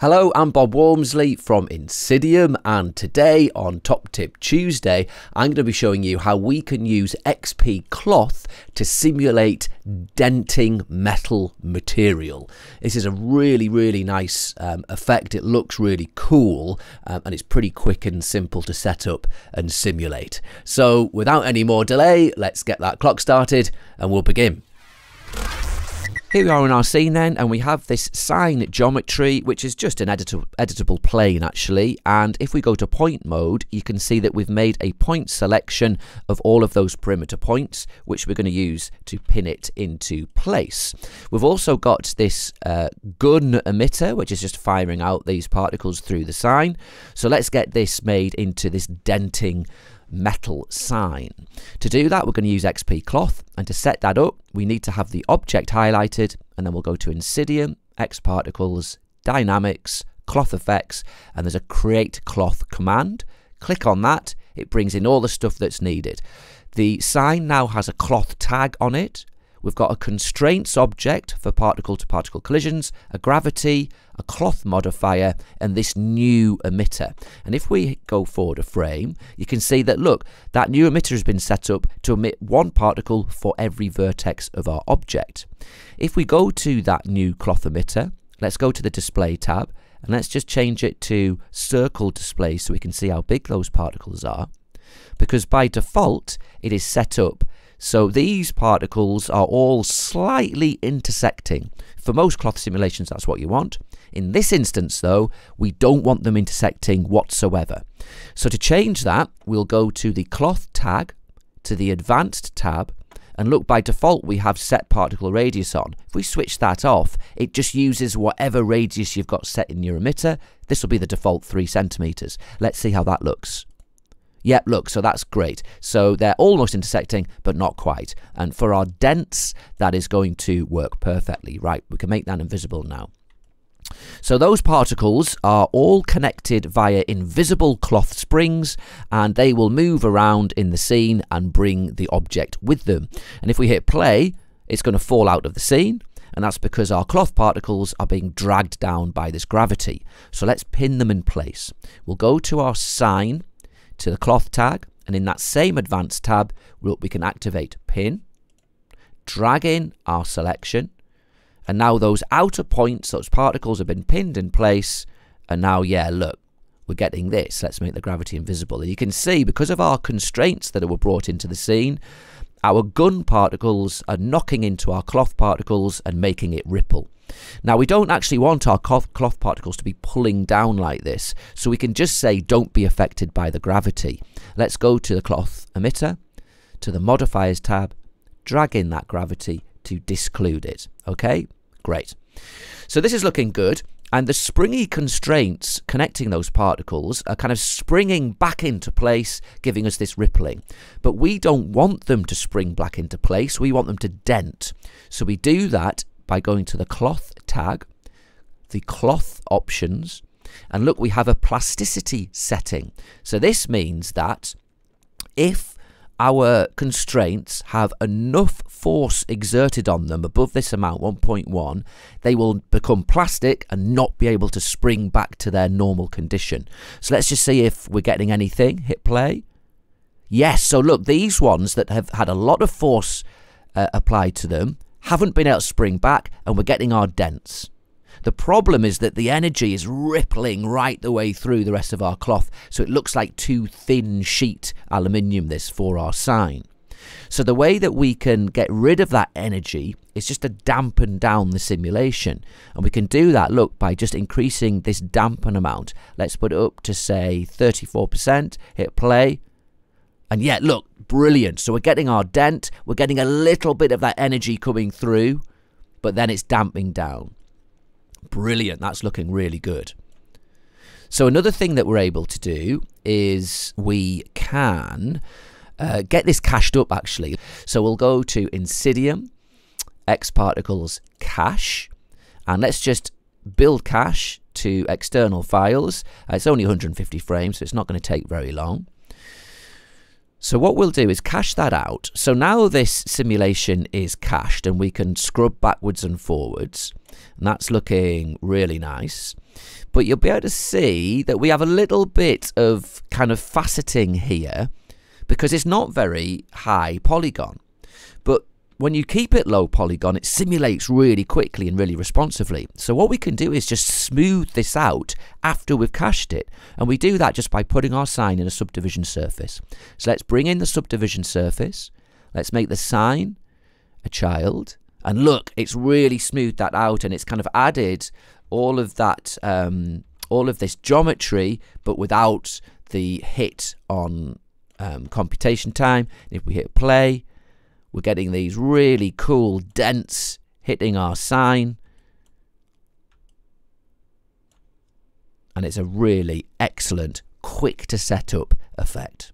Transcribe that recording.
Hello, I'm Bob Walmsley from Insydium, and today on Top Tip Tuesday, I'm going to be showing you how we can use XP cloth to simulate denting metal material. This is a really, really nice um, effect. It looks really cool, um, and it's pretty quick and simple to set up and simulate. So, without any more delay, let's get that clock started and we'll begin. Here we are in our scene then, and we have this sign geometry, which is just an editable, editable plane actually. And if we go to point mode, you can see that we've made a point selection of all of those perimeter points, which we're going to use to pin it into place. We've also got this uh, gun emitter, which is just firing out these particles through the sign. So let's get this made into this denting metal sign. To do that, we're going to use XP cloth, and to set that up, we need to have the object highlighted, and then we'll go to Insydium, X Particles, Dynamics, Cloth Effects, and there's a Create Cloth command. Click on that, it brings in all the stuff that's needed. The sign now has a cloth tag on it, We've got a constraints object for particle-to-particle collisions, a gravity, a cloth modifier, and this new emitter. And if we go forward a frame, you can see that, look, that new emitter has been set up to emit one particle for every vertex of our object. If we go to that new cloth emitter, let's go to the display tab, and let's just change it to circle display so we can see how big those particles are. Because by default, it is set up so these particles are all slightly intersecting. For most cloth simulations, that's what you want. In this instance, though, we don't want them intersecting whatsoever. So to change that, we'll go to the cloth tag, to the advanced tab, and look, by default, we have set particle radius on. If we switch that off, it just uses whatever radius you've got set in your emitter. This will be the default 3 centimeters. Let's see how that looks. Yep, look, so that's great. So they're almost intersecting, but not quite. And for our dents, that is going to work perfectly. Right, we can make that invisible now. So those particles are all connected via invisible cloth springs and they will move around in the scene and bring the object with them. And if we hit play, it's going to fall out of the scene and that's because our cloth particles are being dragged down by this gravity. So let's pin them in place. We'll go to our sign to the cloth tag and in that same advanced tab we can activate pin, drag in our selection and now those outer points, those particles have been pinned in place and now yeah look we're getting this. Let's make the gravity invisible. And you can see because of our constraints that were brought into the scene, our gun particles are knocking into our cloth particles and making it ripple. Now we don't actually want our cloth particles to be pulling down like this, so we can just say don't be affected by the gravity. Let's go to the cloth emitter, to the modifiers tab, drag in that gravity to disclude it. Okay, great. So this is looking good. And the springy constraints connecting those particles are kind of springing back into place, giving us this rippling. But we don't want them to spring back into place, we want them to dent. So we do that by going to the cloth tag, the cloth options, and look, we have a plasticity setting. So this means that if our constraints have enough force exerted on them above this amount, 1.1, they will become plastic and not be able to spring back to their normal condition. So let's just see if we're getting anything. Hit play. Yes, so look, these ones that have had a lot of force uh, applied to them haven't been able to spring back, and we're getting our dents. The problem is that the energy is rippling right the way through the rest of our cloth, so it looks like too thin sheet aluminium this for our sign. So the way that we can get rid of that energy is just to dampen down the simulation. And we can do that, look, by just increasing this dampen amount. Let's put it up to, say, 34%, hit play, and yet, look, brilliant. So we're getting our dent, we're getting a little bit of that energy coming through, but then it's damping down. Brilliant. That's looking really good. So another thing that we're able to do is we can uh, get this cached up actually. So we'll go to Insydium, X Particles Cache, and let's just build cache to external files. Uh, it's only 150 frames, so it's not going to take very long. So what we'll do is cache that out. So now this simulation is cached and we can scrub backwards and forwards. And that's looking really nice. But you'll be able to see that we have a little bit of kind of faceting here because it's not very high polygon. But when you keep it low polygon, it simulates really quickly and really responsively. So what we can do is just smooth this out after we've cached it. And we do that just by putting our sign in a subdivision surface. So let's bring in the subdivision surface. Let's make the sign a child. And look, it's really smoothed that out and it's kind of added all of that, um, all of this geometry, but without the hit on um, computation time. If we hit play, we're getting these really cool dents hitting our sign. And it's a really excellent, quick to set up effect.